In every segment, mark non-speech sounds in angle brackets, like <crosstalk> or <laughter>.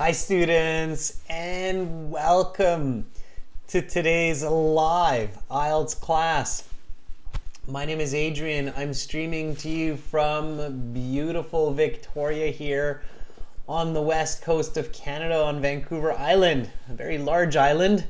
Hi, students, and welcome to today's live IELTS class. My name is Adrian. I'm streaming to you from beautiful Victoria here on the west coast of Canada on Vancouver Island, a very large island.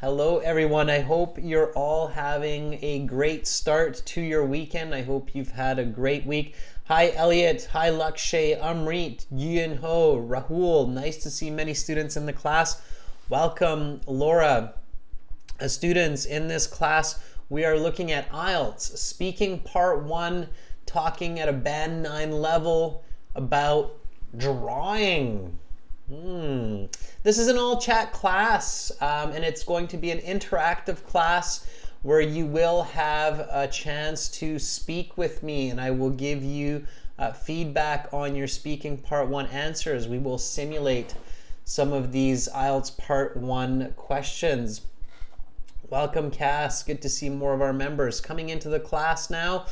Hello, everyone. I hope you're all having a great start to your weekend. I hope you've had a great week. Hi, Elliot. Hi, Lakshay, Amrit, Yun Ho, Rahul. Nice to see many students in the class. Welcome, Laura. As students in this class, we are looking at IELTS, speaking part one, talking at a band nine level about drawing. Hmm. This is an all chat class, um, and it's going to be an interactive class where you will have a chance to speak with me, and I will give you uh, feedback on your speaking part one answers. We will simulate some of these IELTS part one questions. Welcome, Cass. Good to see more of our members coming into the class now.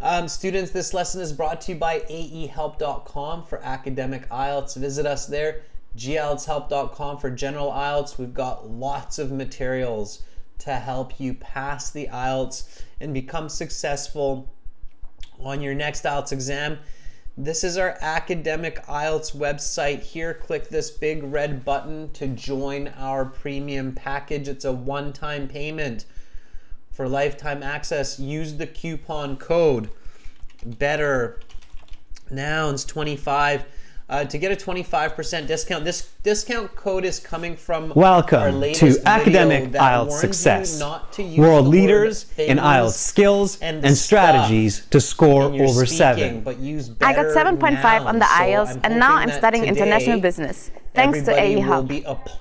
Um, students, this lesson is brought to you by aehelp.com for academic IELTS. Visit us there gieltshelp.com for general IELTS. We've got lots of materials to help you pass the IELTS and become successful on your next IELTS exam. This is our academic IELTS website here. Click this big red button to join our premium package. It's a one time payment for lifetime access. Use the coupon code better nouns 25 uh, to get a 25% discount. This discount code is coming from Welcome to Academic IELTS Success. World leaders in IELTS skills and, and strategies to score over speaking, 7. I got 7.5 on the IELTS so and now I'm studying international business. Thanks to AE Help.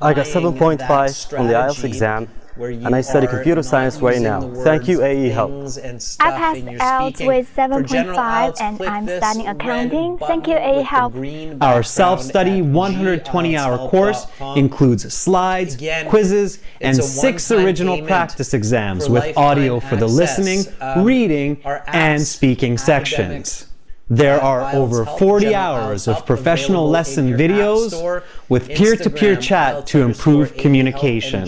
I got 7.5 on the IELTS exam and I study computer science right now. Thank you, AE Help. I passed IELTS with 7.5 and I'm studying accounting. Thank you, AE Help. Our self-study 120-hour course includes slides, quizzes, and six original practice exams with audio for the listening, um, reading, and speaking sections. There are over 40 hours of professional lesson videos with peer-to-peer chat to improve communication.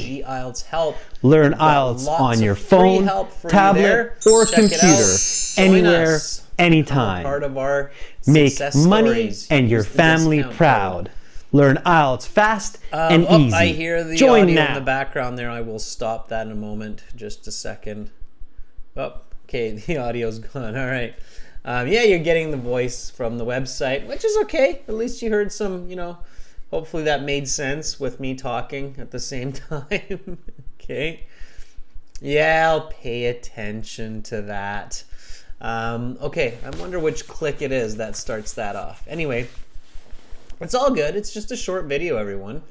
Learn IELTS on your phone, tablet, or computer, anywhere, anytime. Make money and your family proud. Learn IELTS fast um, and oh, easy. I hear the Join audio now. in the background there. I will stop that in a moment. Just a second. Oh, okay, <laughs> the audio's gone. All right. Um, yeah, you're getting the voice from the website, which is okay. At least you heard some, you know, hopefully that made sense with me talking at the same <laughs> time. okay. Yeah, I'll pay attention to that. Um, okay, I wonder which click it is that starts that off. Anyway, it's all good. It's just a short video, everyone.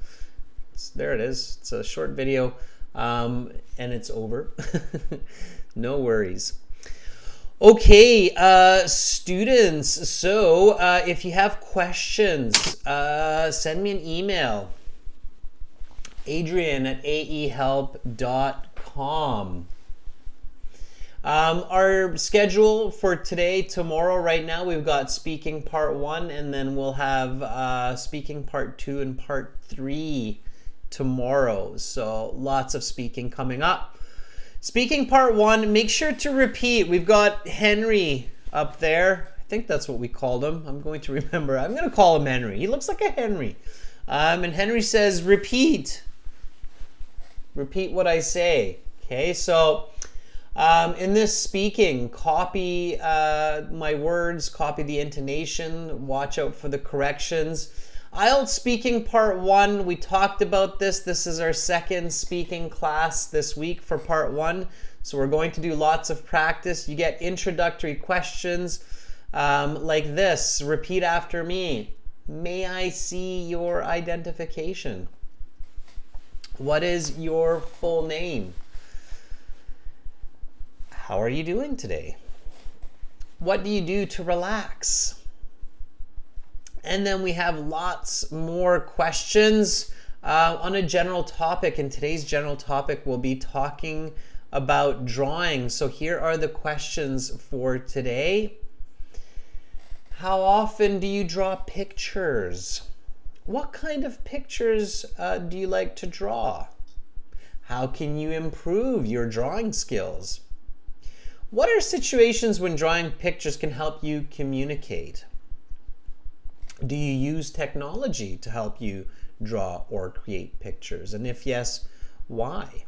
It's, there it is. It's a short video, um, and it's over. <laughs> no worries. Okay, uh, students, so uh, if you have questions, uh, send me an email. Adrian at aehelp.com. Um, our schedule for today, tomorrow, right now, we've got speaking part one, and then we'll have uh, speaking part two and part three tomorrow. So lots of speaking coming up. Speaking part one, make sure to repeat. We've got Henry up there. I think that's what we called him. I'm going to <laughs> remember. I'm going to call him Henry. He looks like a Henry. Um, and Henry says, repeat. Repeat what I say. Okay, so um, in this speaking, copy uh, my words, copy the intonation, watch out for the corrections. IELTS speaking part one, we talked about this. This is our second speaking class this week for part one. So we're going to do lots of practice. You get introductory questions um, like this. Repeat after me. May I see your identification? What is your full name? How are you doing today? What do you do to relax? And then we have lots more questions uh, on a general topic. And today's general topic will be talking about drawing. So here are the questions for today. How often do you draw pictures? what kind of pictures uh, do you like to draw? How can you improve your drawing skills? What are situations when drawing pictures can help you communicate? Do you use technology to help you draw or create pictures? And if yes, why?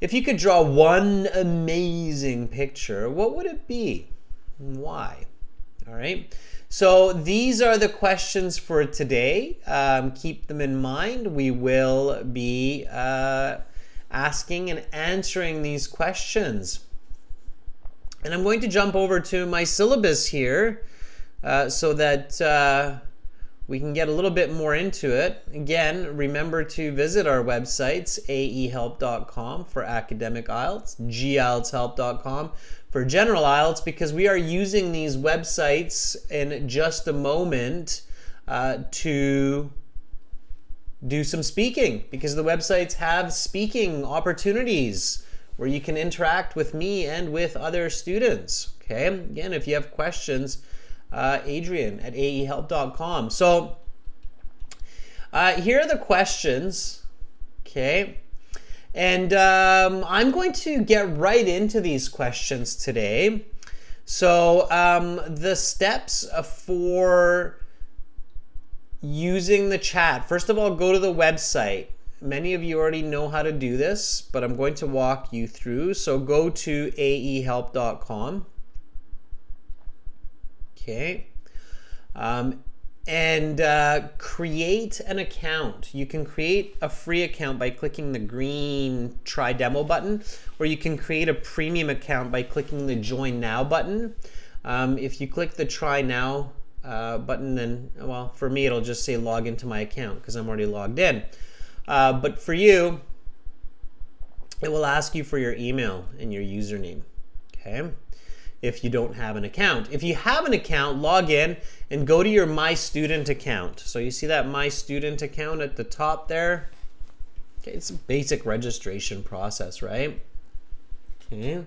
If you could draw one amazing picture, what would it be? Why? All right. So these are the questions for today. Um, keep them in mind. We will be uh, asking and answering these questions. And I'm going to jump over to my syllabus here uh, so that uh, we can get a little bit more into it. Again, remember to visit our websites, aehelp.com for academic IELTS, gieltshelp.com for general IELTS, because we are using these websites in just a moment uh, to do some speaking, because the websites have speaking opportunities where you can interact with me and with other students. Okay, again, if you have questions, uh, Adrian at aehelp.com. So uh, here are the questions. Okay. And um, I'm going to get right into these questions today. So um, the steps for using the chat. First of all, go to the website. Many of you already know how to do this, but I'm going to walk you through. So go to aehelp.com. Okay. Um, and uh, create an account. You can create a free account by clicking the green try demo button, or you can create a premium account by clicking the join now button. Um, if you click the try now uh, button, then, well, for me, it'll just say log into my account because I'm already logged in. Uh, but for you, it will ask you for your email and your username. Okay if you don't have an account. If you have an account, log in and go to your My Student account. So you see that My Student account at the top there? Okay, it's a basic registration process, right? Okay.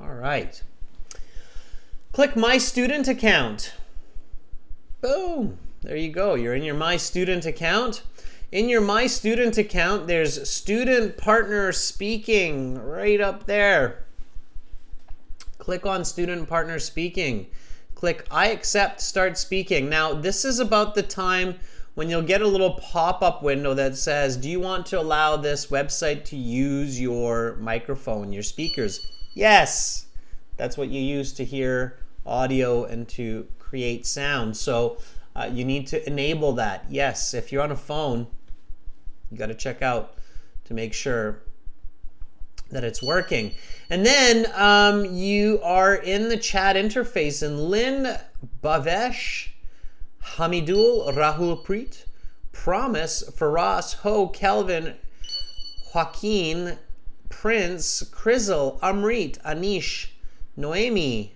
All right. Click My Student account. Boom. There you go. You're in your My Student account. In your My Student account, there's Student Partner Speaking right up there. Click on Student Partner Speaking. Click I accept Start Speaking. Now, this is about the time when you'll get a little pop-up window that says, do you want to allow this website to use your microphone, your speakers? Yes, that's what you use to hear audio and to create sound. So uh, you need to enable that. Yes, if you're on a phone, you got to check out to make sure that it's working. And then um, you are in the chat interface, and Lynn Bavesh, Hamidul, Rahul Preet, Promise, Faraz, Ho, Kelvin, Joaquin, Prince, Krizzle, Amrit, Anish, Noemi,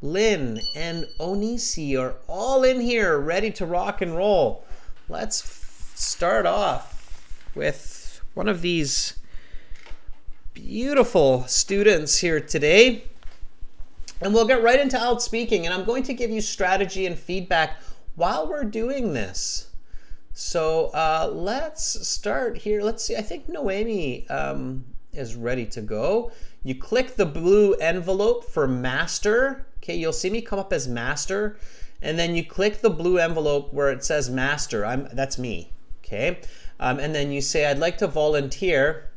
Lynn, and Onisi are all in here ready to rock and roll. Let's start off with one of these beautiful students here today. And we'll get right into out speaking, and I'm going to give you strategy and feedback while we're doing this. So uh, let's start here. Let's see. I think Noemi um, is ready to go. You click the blue envelope for master. Okay, you'll see me come up as master. And then you click the blue envelope where it says master. I'm That's me. Okay um, and then you say, I'd like to volunteer.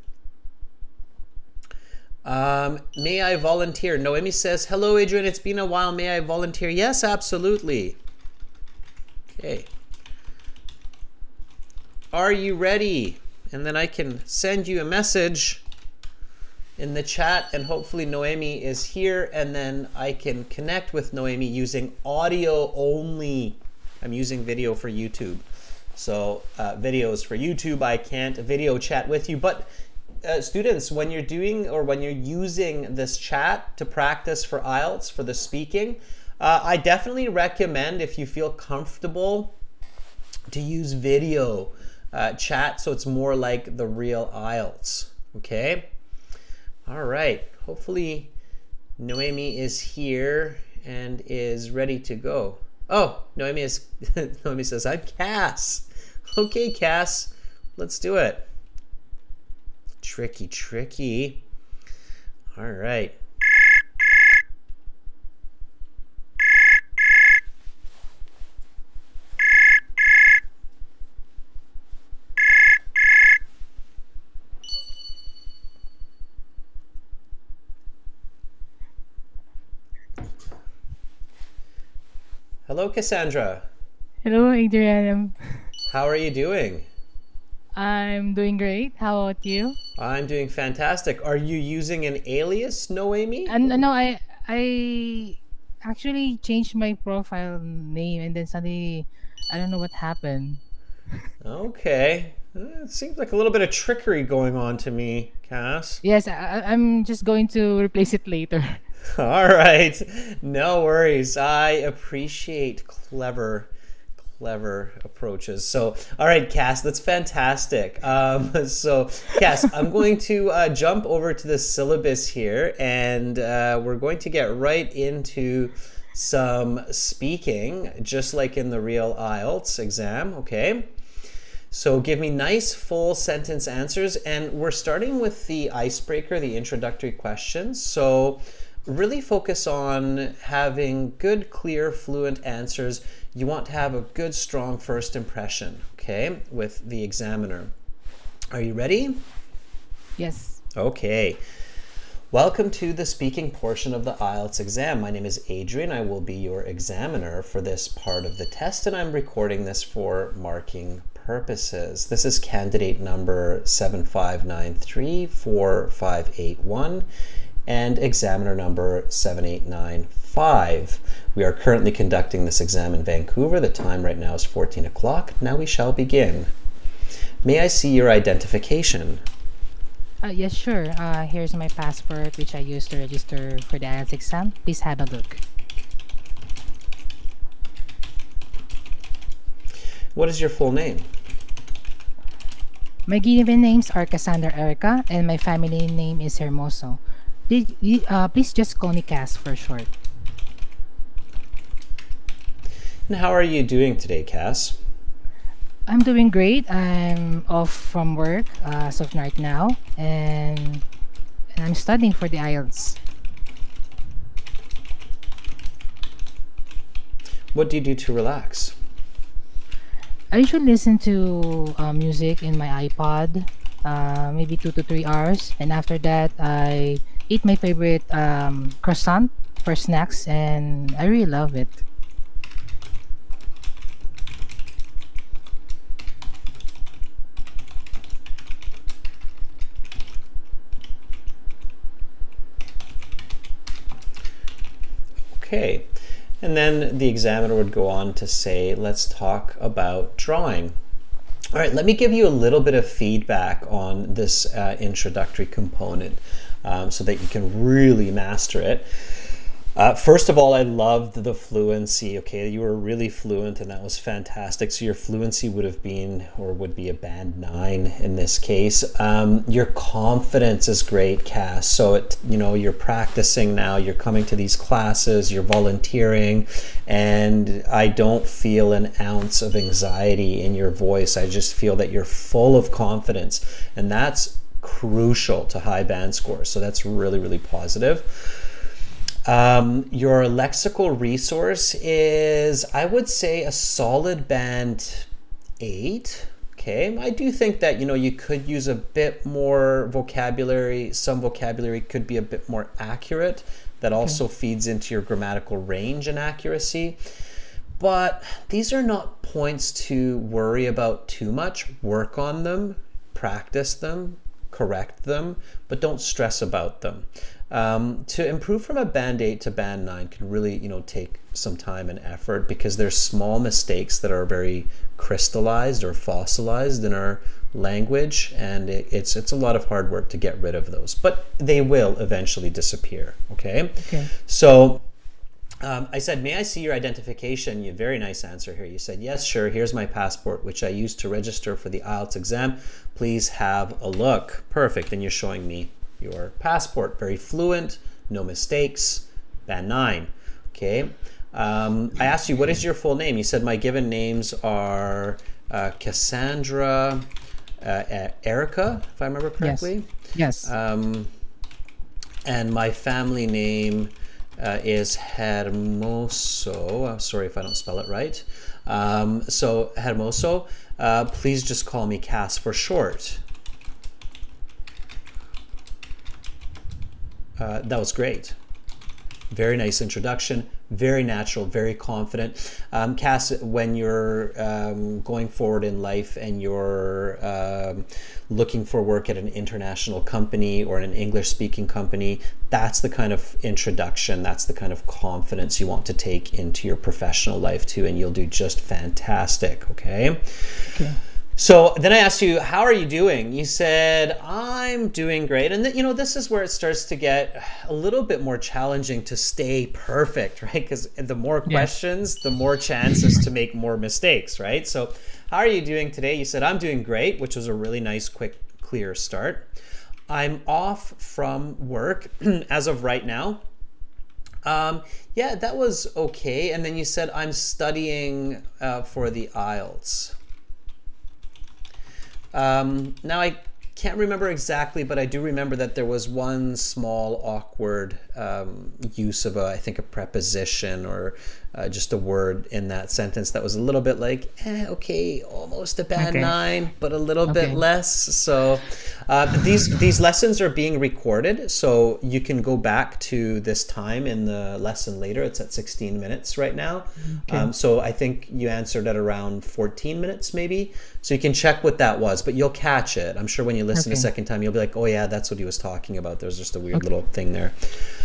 Um, may I volunteer? Noemi says, hello, Adrian, it's been a while. May I volunteer? Yes, absolutely. Okay. Are you ready? And then I can send you a message in the chat and hopefully Noemi is here and then I can connect with Noemi using audio only. I'm using video for YouTube. So uh, videos for YouTube, I can't video chat with you. But uh, students, when you're doing or when you're using this chat to practice for IELTS, for the speaking, uh, I definitely recommend if you feel comfortable to use video uh, chat so it's more like the real IELTS. Okay? All right. Hopefully Noemi is here and is ready to go. Oh, Noemi, is, <laughs> Noemi says, I'm Cass. Okay, Cass, let's do it. Tricky, tricky. All right. Hello, Cassandra. Hello, Adrian. How are you doing? I'm doing great. How about you? I'm doing fantastic. Are you using an alias, Noemi? Uh, and no, I I actually changed my profile name, and then suddenly I don't know what happened. okay, uh, it seems like a little bit of trickery going on to me, Cass. Yes, I, I'm just going to replace it later. <laughs> <laughs> All right. No worries. I appreciate clever clever approaches. So, all right, Cass, that's fantastic. Um, <laughs> so, Cass, I'm going to uh, jump over to the syllabus here, and uh, we're going to get right into some speaking, just like in the real IELTS exam. Okay. So give me nice full sentence answers, and we're starting with the icebreaker, the introductory questions. So really focus on having good, clear, fluent answers. You want to have a good, strong first impression, okay, with the examiner. Are you ready? Yes. Okay. Welcome to the speaking portion of the IELTS exam. My name is Adrian. I will be your examiner for this part of the test, and I'm recording this for marking purposes. This is candidate number 75934581 and examiner number 7895. We are currently conducting this exam in Vancouver. The time right now is 14 o'clock. Now we shall begin. May I see your identification? Uh, yes, sure. Uh, here's my passport, which I used to register for the IELTS exam. Please have a look. What is your full name? My given names are Cassandra Erica, and my family name is Hermoso. Please, uh, please just call me Cass for short. And how are you doing today, Cass? I'm doing great. I'm off from work uh, as of right now, and, and I'm studying for the IELTS. What do you do to relax? I usually listen to uh, music in my iPod, uh, maybe two to three hours, and after that, I eat my favorite um, croissant for snacks and I really love it. Okay, and then the examiner would go on to say, let's talk about drawing. All right, let me give you a little bit of feedback on this uh, introductory component um, so that you can really master it. Uh, first of all, I loved the fluency. Okay, you were really fluent, and that was fantastic. So your fluency would have been, or would be, a band nine in this case. Um, your confidence is great, Cass. So it, you know, you're practicing now. You're coming to these classes. You're volunteering, and I don't feel an ounce of anxiety in your voice. I just feel that you're full of confidence, and that's crucial to high band scores. So that's really, really positive. Um, your lexical resource is, I would say, a solid band eight. Okay, I do think that you know you could use a bit more vocabulary. Some vocabulary could be a bit more accurate. That also okay. feeds into your grammatical range and accuracy. But these are not points to worry about too much. Work on them, practice them, correct them, but don't stress about them. Um, to improve from a band 8 to band 9 can really you know take some time and effort because there's small mistakes that are very crystallized or fossilized in our language and it, it's it's a lot of hard work to get rid of those but they will eventually disappear okay, okay. so um, I said, May I see your identification? You very nice answer here. You said, Yes, sure. Here's my passport, which I used to register for the IELTS exam. Please have a look. Perfect. And you're showing me your passport. Very fluent, no mistakes. Band 9. Okay. Um, I asked you, what is your full name? You said my given names are uh, Cassandra, uh, Erica, if I remember correctly. Yes. yes. Um, and my family name uh, is Hermoso. I'm sorry if I don't spell it right. Um, so Hermoso, uh, please just call me Cass for short. Uh, that was great. Very nice introduction very natural, very confident. Um, Cass, when you're um, going forward in life and you're um, looking for work at an international company or in an English speaking company, that's the kind of introduction, that's the kind of confidence you want to take into your professional life too, and you'll do just fantastic, okay? Okay. So then I asked you, how are you doing? You said, I'm doing great. And th- you know, this is where it starts to get a little bit more challenging to stay perfect, <laughs> right? Because the more questions, the more chances to make more mistakes, right? So, how are you doing today? You said, I'm doing great, which was a really nice, quick, clear start. I'm off from work <clears throat> as of right now. Um, yeah, that was okay. And then you said, I'm studying uh, for the IELTS. Um, now I can't remember exactly, but I do remember that there was one small awkward um, use of a, I think a preposition or uh, just a word in that sentence that was a little bit like, eh, okay, almost a bad okay. nine, but a little okay. bit less. So uh, these these lessons are being recorded, so you can go back to this time in the lesson later. It's at 16 minutes right now. Okay. Um, so I think you answered at around 14 minutes, maybe. So you can check what that was, but you'll catch it. I'm sure when you listen a second time, you'll be like, oh yeah, that's what he was talking about. There's just a weird little thing there.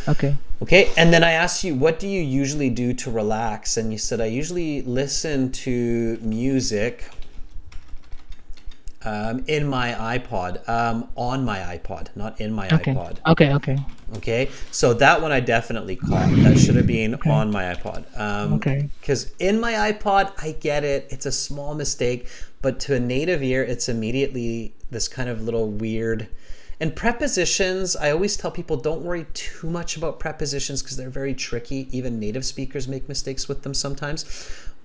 Okay. Okay, and then I asked you, what do you usually do to relax? And you said, I usually listen to music um, in my iPod, um, on my iPod, not in my okay. iPod. Okay, okay. Okay, so that one I definitely caught. That should have been okay. on my iPod. Um, okay. Because in my iPod, I get it. It's a small mistake, but to a native ear, it's immediately this kind of little weird and prepositions, I always tell people don't worry too much about prepositions because they're very tricky. Even native speakers make mistakes with them sometimes.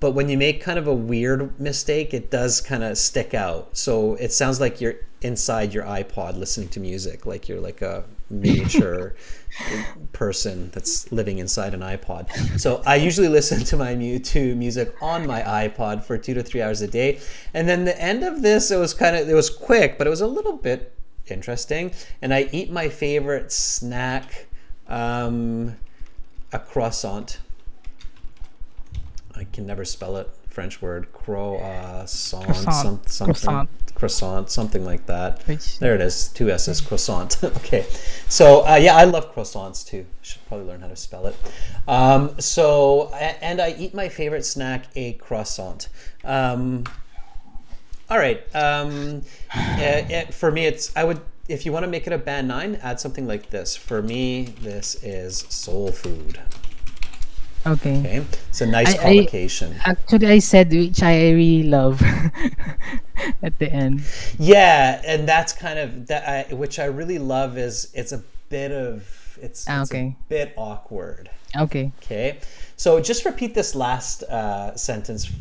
But when you make kind of a weird mistake, it does kind of stick out. So it sounds like you're inside your iPod listening to music, like you're like a miniature <laughs> person that's living inside an iPod. So I usually listen to my to music on my iPod for two to three hours a day. And then the end of this, it was kind of it was quick, but it was a little bit interesting. And I eat my favorite snack, um, a croissant. I can never spell it. French word croissant, croissant. Some, something croissant. croissant, something like that. Which, there it is, two S's, croissant. <laughs> okay, so uh, yeah, I love croissants too. Should probably learn how to spell it. Um, so, and I eat my favorite snack, a croissant. Um, all right. Um, it, it, for me, it's I would if you want to make it a band nine, add something like this. For me, this is soul food. Okay. Okay. It's a nice I, collocation. I, actually, I said which I really love <laughs> at the end. Yeah, and that's kind of that. I, which I really love is it's a bit of it's, it's okay. a bit awkward. Okay. Okay. So just repeat this last uh, sentence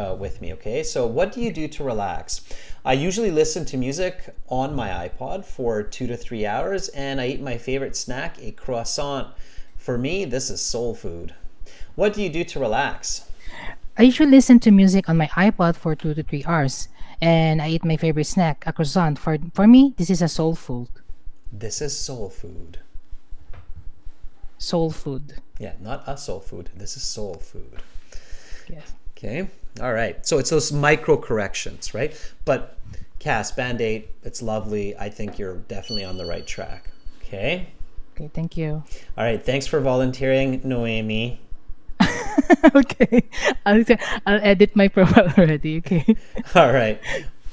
uh, with me, okay? So, what do you do to relax? I usually listen to music on my iPod for two to three hours, and I eat my favorite snack, a croissant. For me, this is soul food. What do you do to relax? I usually listen to music on my iPod for two to three hours, and I eat my favorite snack, a croissant. For, for me, this is a soul food. This is soul food. Soul food. Yeah, not a soul food. This is soul food. Yes. Okay. All right. So it's those micro corrections, right? But Cass, Band 8, it's lovely. I think you're definitely on the right track. Okay. Okay, thank you. All right. Thanks for volunteering, Noemi. <laughs> okay. I'll, I'll edit my <laughs> profile already. Okay. <laughs> All right.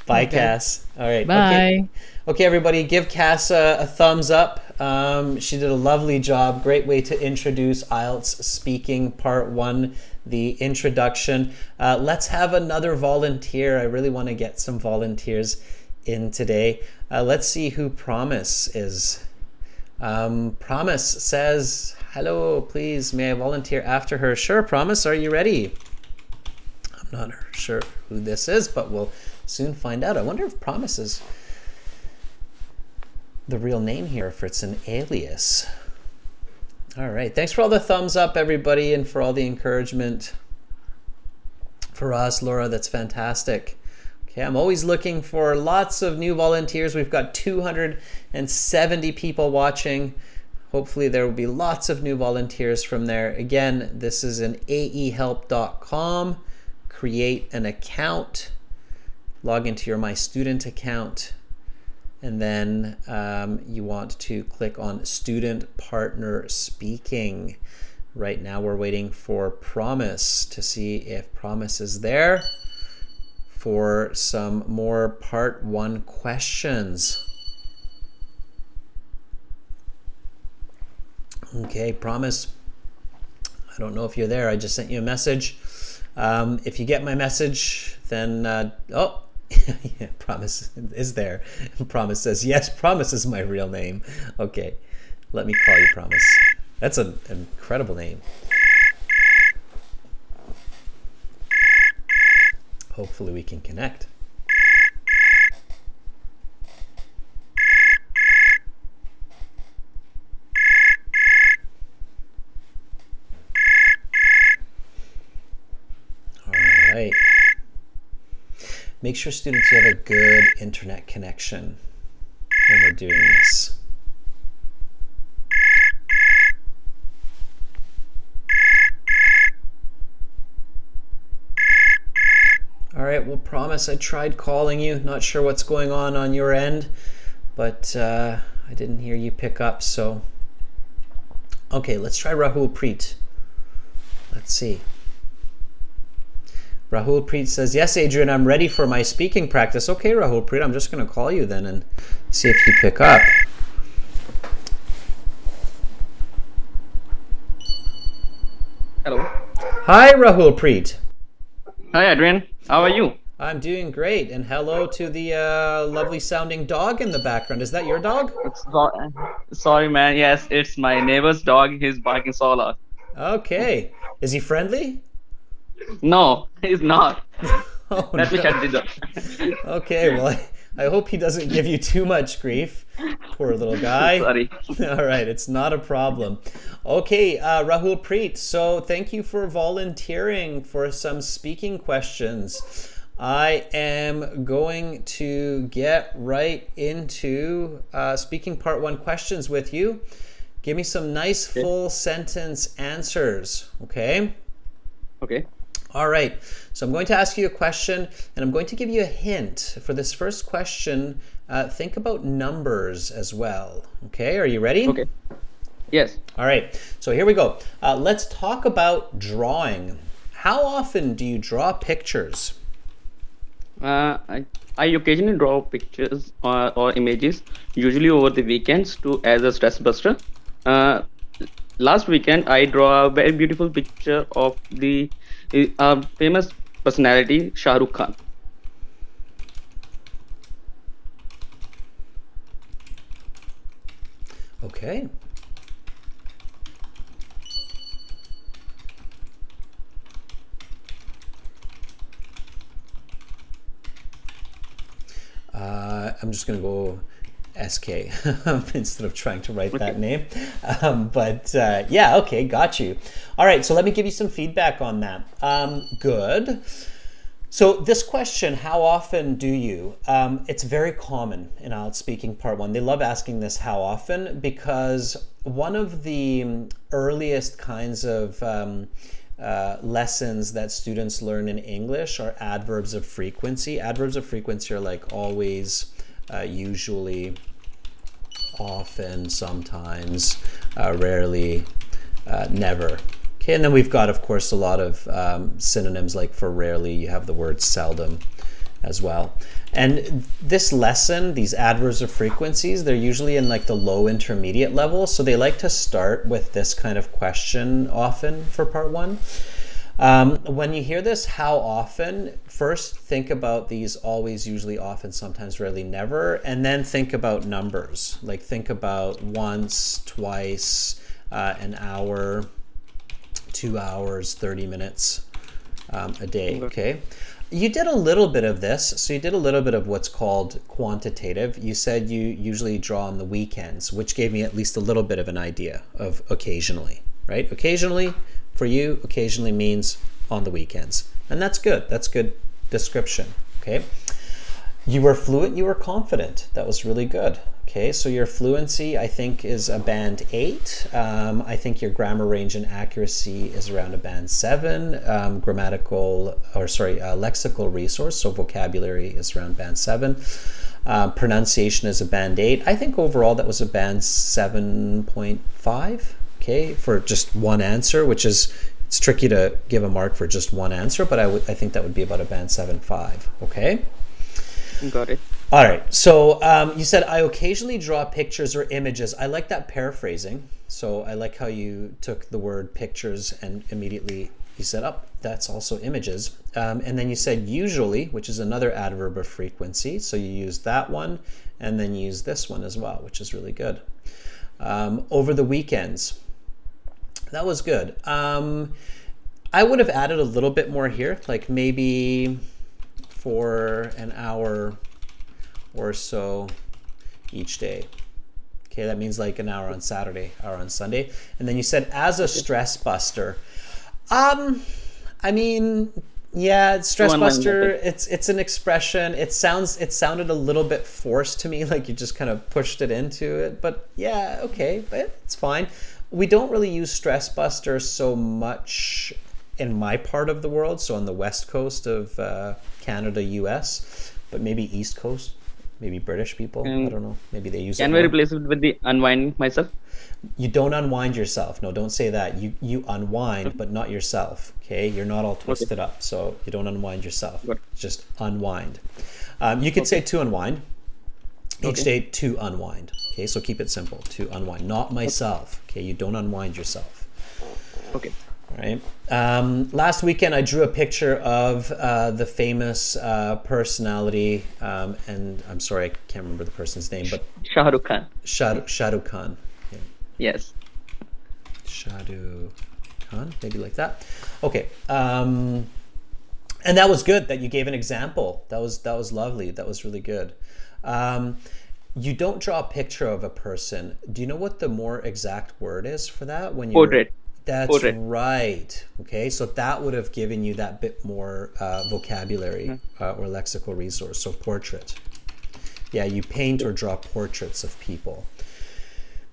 Bye, okay. Cass. All right. Bye. Okay. okay, everybody, give Cass a, a thumbs up. Um, she did a lovely job. Great way to introduce IELTS speaking part one the introduction. Uh, let's have another volunteer. I really want to get some volunteers in today. Uh, let's see who Promise is Um, Promise says, hello, please, may I volunteer after her? Sure, Promise, are you ready? I'm not sure who this is, but we'll soon find out. I wonder if Promise is the real name here, if it's an alias. All right, thanks for all the thumbs up, everybody, and for all the encouragement for us, Laura. That's fantastic. Okay, I'm always looking for lots of new volunteers. We've got 270 people watching. Hopefully, there will be lots of new volunteers from there. Again, this is an aehelp.com. Create an account, log into your My Student account, and then um, you want to click on Student Partner Speaking. Right now, we're waiting for Promise to see if Promise is there for some more part one questions. Okay, promise. I don't know if you're there. I just sent you a message. Um, if you get my message, then, uh, oh, <laughs> yeah, promise is there. Promise says, yes, promise is my real name. Okay, let me call you promise. That's an incredible name. hopefully we can connect. All right. Make sure students have a good internet connection when we're doing this. All right, well, promise I tried calling you. Not sure what's going on on your end, but uh, I didn't hear you pick up, so. Okay, let's try Rahul Preet. Let's see. Rahul Preet says, Yes, Adrian, I'm ready for my speaking practice. Okay, Rahul Preet, I'm just going to call you then and see if you pick up. Hello. Hi, Rahul Preet. Hi, Adrian. How are you? I'm doing great. And hello to the uh, lovely sounding dog in the background. Is that your dog? Sorry, man. Yes, it's my neighbor's dog. He's barking so loud. Okay. Is he friendly? No, he's not. <laughs> oh, Let no. me shut the door. okay, well, I, hope he doesn't give you too much grief. Poor little guy. <laughs> Sorry. <laughs> All right, it's not a problem. Okay, uh, Rahul Preet, so thank you for volunteering for some speaking questions. I am going to get right into uh, speaking part one questions with you. Give me some nice okay. full sentence answers, okay? Okay. All right, so I'm going to ask you a question and I'm going to give you a hint. For this first question, uh, think about numbers as well. Okay, are you ready? Okay. Yes. All right, so here we go. Uh, let's talk about drawing. How often do you draw pictures? Uh, I, I occasionally draw pictures or, or images, usually over the weekends to as a stress buster. Uh, last weekend, I draw a very beautiful picture of the uh, famous personality Shah Rukh Khan. Okay. Uh, I'm just going to go SK <laughs> instead of trying to write that name. Um, but uh, yeah, okay, got you. All right, so let me give you some feedback on that. Um, good. So this question, how often do you? Um, it's very common in IELTS speaking part one. They love asking this how often because one of the earliest kinds of um, uh, lessons that students learn in English are adverbs of frequency. Adverbs of frequency are like always, uh, usually, often, sometimes, uh, rarely, uh, never. Okay, and then we've got, of course, a lot of um, synonyms like for rarely, you have the word seldom as well. And this lesson, these adverbs of frequencies, they're usually in like the low intermediate level. So they like to start with this kind of question often for part one. Um, when you hear this, how often? First, think about these always, usually, often, sometimes, rarely, never, and then think about numbers. Like think about once, twice, uh, an hour, two hours, 30 minutes um, a day. Okay. You did a little bit of this. So you did a little bit of what's called quantitative. You said you usually draw on the weekends, which gave me at least a little bit of an idea of occasionally, right? Occasionally for you, occasionally means on the weekends. And that's good. That's good description. Okay. You were fluent, you were confident. That was really good. Okay, so your fluency, I think, is a band eight. Um, I think your grammar range and accuracy is around a band seven. Um, grammatical, or sorry, uh, lexical resource, so vocabulary is around band seven. Uh, pronunciation is a band eight. I think overall that was a band 7.5. Okay, for just one answer, which is it's tricky to give a mark for just one answer, but I would I think that would be about a band seven five. Okay. Got it. All right. So um, you said I occasionally draw pictures or images. I like that paraphrasing. So I like how you took the word pictures and immediately you said, "Up, oh, that's also images." Um, and then you said usually, which is another adverb of frequency. So you use that one, and then you use this one as well, which is really good. Um, over the weekends, that was good. Um, I would have added a little bit more here, like maybe for an hour or so each day. Okay, that means like an hour on Saturday, hour on Sunday. And then you said as a stress buster. Um, I mean, yeah, stress buster. It's it's an expression. It sounds it sounded a little bit forced to me, <laughs> like you just kind of pushed it into it. But yeah, okay, but it's fine. We don't really use stress buster so much in my part of the world. So on the west coast of uh, Canada, U.S., but maybe east coast maybe British people. I don't know. Maybe they use. Can we replace it with the unwind myself? You don't unwind yourself. No, don't say that. You you unwind, but not yourself. Okay, you're not all twisted okay. up, so you don't unwind yourself. Just unwind. Um, you could okay. say to unwind. Each okay. day to unwind. Okay, so keep it simple. To unwind, not myself. Okay, you don't unwind yourself. Okay. Right. Um, last weekend, I drew a picture of uh, the famous uh, personality, um, and I'm sorry, I can't remember the person's name, but Shah Rukh Khan. Shah, Shah Rukh Khan. Yeah. Yes. Shah Rukh Khan, maybe like that. Okay. Um, and that was good that you gave an example. That was that was lovely. That was really good. Um, you don't draw a picture of a person. Do you know what the more exact word is for that when you portrait? That's right. Okay, so that would have given you that bit more uh, vocabulary mm-hmm. uh, or lexical resource. So portrait. Yeah, you paint or draw portraits of people.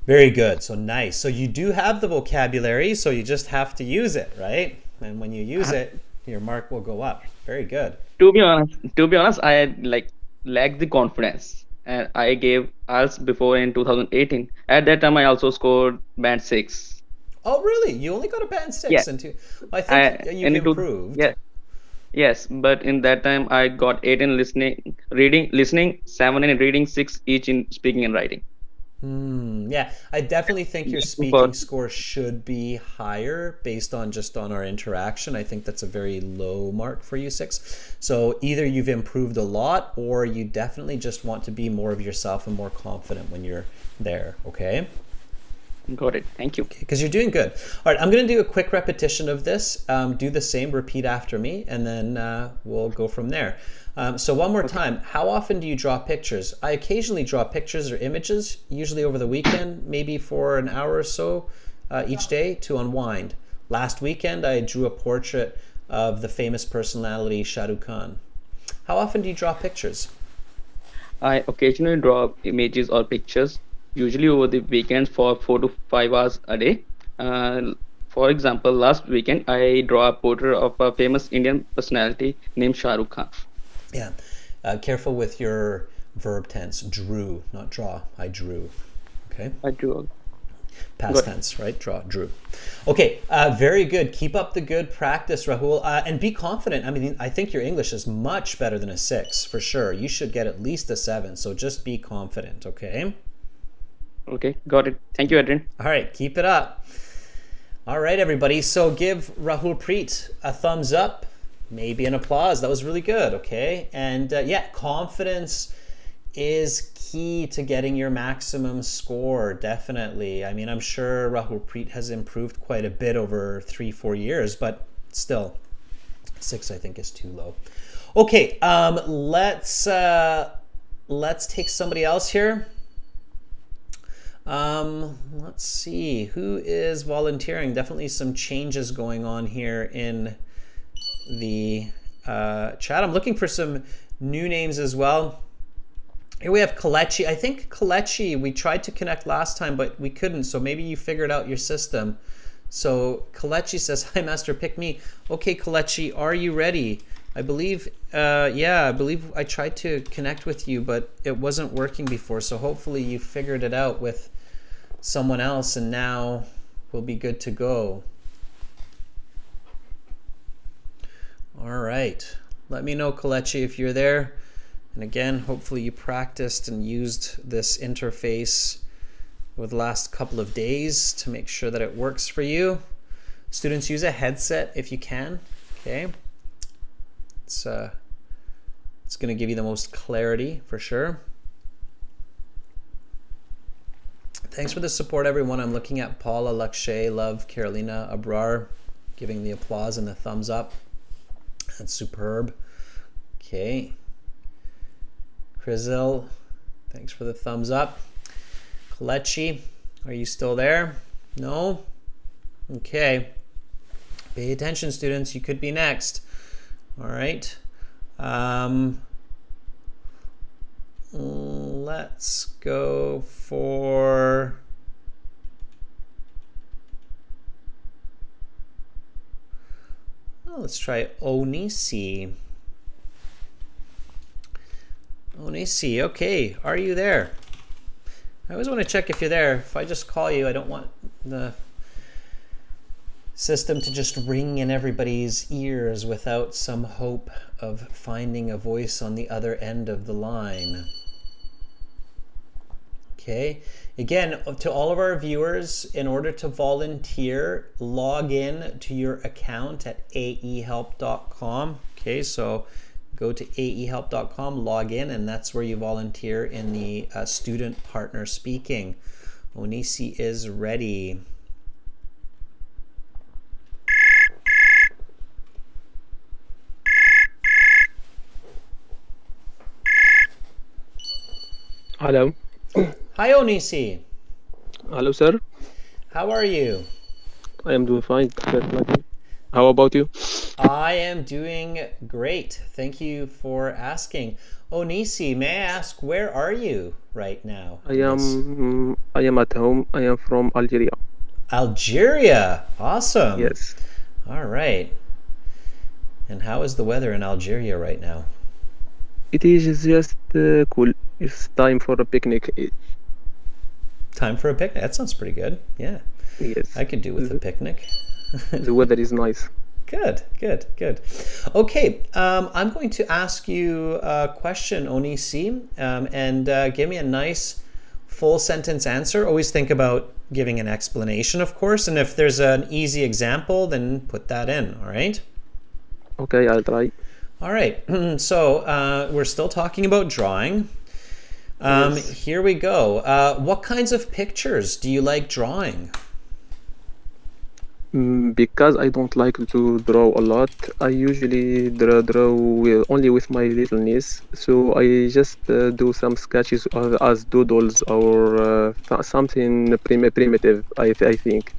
Very good. So nice. So you do have the vocabulary, so you just have to use it, right? And when you use uh-huh. it, your mark will go up. Very good. To be honest, to be honest, I like lacked the confidence, and I gave IELTS before in 2018. At that time, I also scored band six Oh, really? You only got a band six yeah. and two. I think I, you've improved. yeah. Yes, but in that time I got eight in listening, reading, listening, seven in reading, six each in speaking and writing. Hmm. yeah, I definitely think your speaking score should be higher based on just on our interaction. I think that's a very low mark for you six. So either you've improved a lot, or you definitely just want to be more of yourself and more confident when you're there. Okay. Got it. Thank you. Because you're doing good. All right, I'm going to do a quick repetition of this. Um, do the same, repeat after me, and then uh, we'll go from there. Um, so one more okay. time, how often do you draw pictures? I occasionally draw pictures or images, usually over the weekend, maybe for an hour or so uh, each day to unwind. Last weekend, I drew a portrait of the famous personality Shah Rukh Khan. How often do you draw pictures? I occasionally draw images or pictures usually over the weekends for four to five hours a day. Uh, for example, last weekend I draw a portrait of a famous Indian personality named Shah Rukh Khan. Yeah, uh, careful with your verb tense. Drew, not draw. I drew. Okay. I drew. Past good. tense, right? Draw, drew. Okay, uh, very good. Keep up the good practice, Rahul, uh, and be confident. I mean, I think your English is much better than a six for sure. You should get at least a seven. So just be confident. Okay. Okay, got it. Thank you, Adrian. All right, keep it up. All right, everybody. So give Rahul Preet a thumbs up, maybe an applause. That was really good. Okay. And uh, yeah, confidence is key to getting your maximum score. Definitely. I mean, I'm sure Rahul Preet has improved quite a bit over three, four years, but still, six I think is too low. Okay, um, let's uh, let's take somebody else here. Um, let's see who is volunteering. Definitely some changes going on here in the uh, chat. I'm looking for some new names as well. Here we have Kalechi. I think Kalechi, we tried to connect last time, but we couldn't. So maybe you figured out your system. So Kalechi says, Hi, Master, pick me. Okay, Kalechi, are you ready? I believe, uh, yeah, I believe I tried to connect with you, but it wasn't working before. So hopefully you figured it out with someone else and now we'll be good to go. All right. Let me know, Kalechi, if you're there. And again, hopefully you practiced and used this interface over the last couple of days to make sure that it works for you. Students, use a headset if you can, okay? It's, uh, it's to give you the most clarity for sure. Thanks for the support, everyone. I'm looking at Paula, Lakshay, Love, Carolina, Abrar, giving the applause and the thumbs up. That's superb. Okay. Krizel, thanks for the thumbs up. Kalechi, are you still there? No? Okay. Pay attention, students. You could be next. All right. Um, let's go for let's try Onisi. Onisi, okay, are you there? I always want to check if you're there. If I just call you, I don't want the system to just ring in everybody's ears without some hope of finding a voice on the other end of the line. Okay, again, to all of our viewers, in order to volunteer, log in to your account at aehelp.com. Okay, so go to aehelp.com, log in, and that's where you volunteer in the uh, student partner speaking. Onisi is ready. Hello. <coughs> Hi, Onisi. Hello, sir. How are you? I am doing fine. How about you? I am doing great. Thank you for asking. Onisi, may I ask where are you right now? I am mm, I am at home. I am from Algeria. Algeria. Awesome. Yes. All right. And how is the weather in Algeria right now? It is just uh, cool. It's time for a picnic. Time for a picnic. That sounds pretty good. Yeah. Yes. I could do with a picnic. <laughs> the weather is nice. Good, good, good. Okay, um, I'm going to ask you a question, Onisi, um, and uh, give me a nice full sentence answer. Always think about giving an explanation, of course, and if there's an easy example, then put that in, all right? Okay, I'll try. All right, <clears throat> so uh, we're still talking about drawing. Um. Here we go. Uh, what kinds of pictures do you like drawing? Mm, because I don't like to draw a lot, I usually draw, draw with, only with my little niece. So I just uh, do some sketches as, as doodles or uh, something prim primitive, I, I think.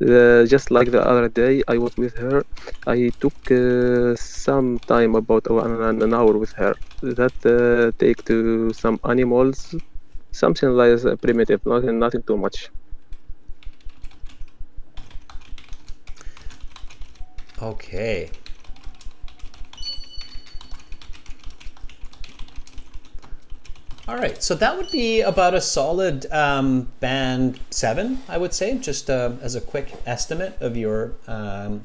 Uh, just like the other day I was with her. I took uh, some time about an, an, hour with her. That uh, take to some animals something like primitive nothing nothing too much. Okay All right, so that would be about a solid um, band seven, I would say, just uh, as a quick estimate of your um,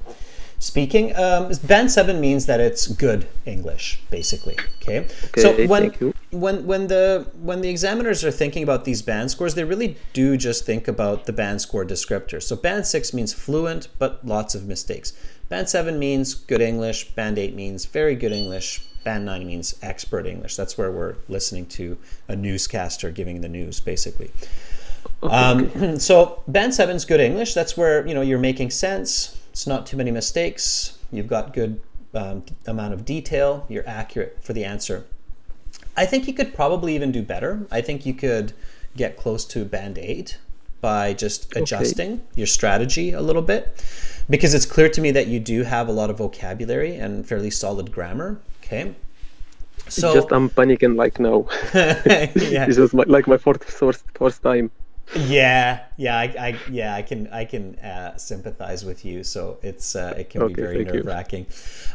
speaking. Um, band seven means that it's good English, basically. Okay. okay so when when when the when the examiners are thinking about these band scores, they really do just think about the band score descriptor. So band six means fluent, but lots of mistakes. Band seven means good English. Band eight means very good English. Band nine means expert English. That's where we're listening to a newscaster giving the news, basically. Um, <clears throat> so band seven's good English. That's where you know you're making sense it's not too many mistakes. You've got good um, amount of detail. You're accurate for the answer. I think you could probably even do better. I think you could get close to band eight by just adjusting okay. your strategy a little bit because it's clear to me that you do have a lot of vocabulary and fairly solid grammar. Okay. So just I'm panicking like no. <laughs> yeah. <laughs> this is my, like my fourth first first time. Yeah, yeah, I, I, yeah, I can, I can uh, sympathize with you. So it's, uh, it can okay, be very nerve wracking.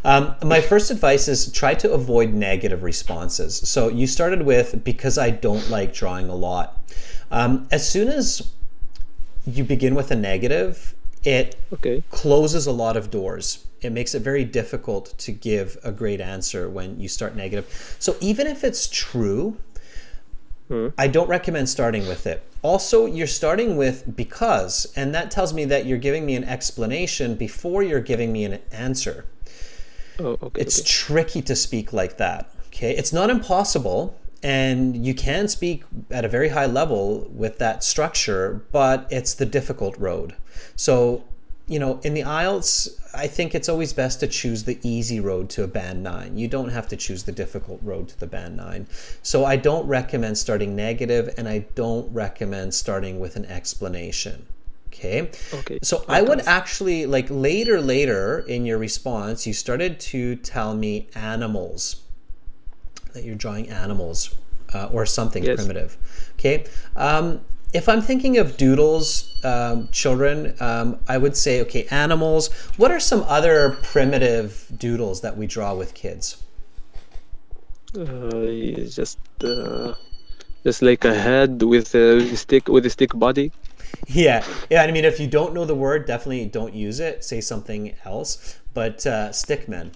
Um, my first advice is try to avoid negative responses. So you started with because I don't like drawing a lot. Um, as soon as you begin with a negative, it okay. closes a lot of doors. It makes it very difficult to give a great answer when you start negative. So even if it's true, hmm. I don't recommend starting with it also, you're starting with because, and that tells me that you're giving me an explanation before you're giving me an answer. Oh, okay. It's okay. tricky to speak like that. Okay, it's not impossible, and you can speak at a very high level with that structure, but it's the difficult road. So you know, in the IELTS, I think it's always best to choose the easy road to a band nine. You don't have to choose the difficult road to the band nine. So I don't recommend starting negative and I don't recommend starting with an explanation. Okay. Okay. So I would actually like later, later in your response, you started to tell me animals that you're drawing animals uh, or something yes. primitive. Okay. Um, if I'm thinking of doodles, um, children, um, I would say, okay, animals. What are some other primitive doodles that we draw with kids? Uh, just uh, just like a head with a stick with a stick body. <laughs> Yeah, yeah. I mean, if you don't know the word, definitely don't use it. Say something else. But uh, stickmen.